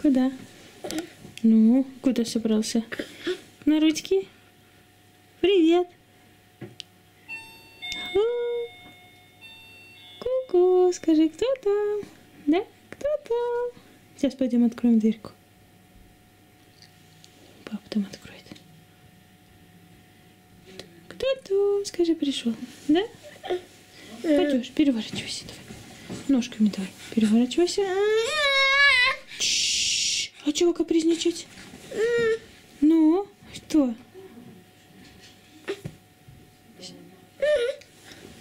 Куда? Ну, куда собрался? На ручки? Привет. Ку-ку, скажи, кто там? Да, кто там? Сейчас пойдем откроем дверьку. Папа там откроет. Кто там? Скажи, пришел. Да? Пойдешь, переворачивайся давай. Ножками давай. Переворачивайся. Чш. А чего капризничать? Ну, что?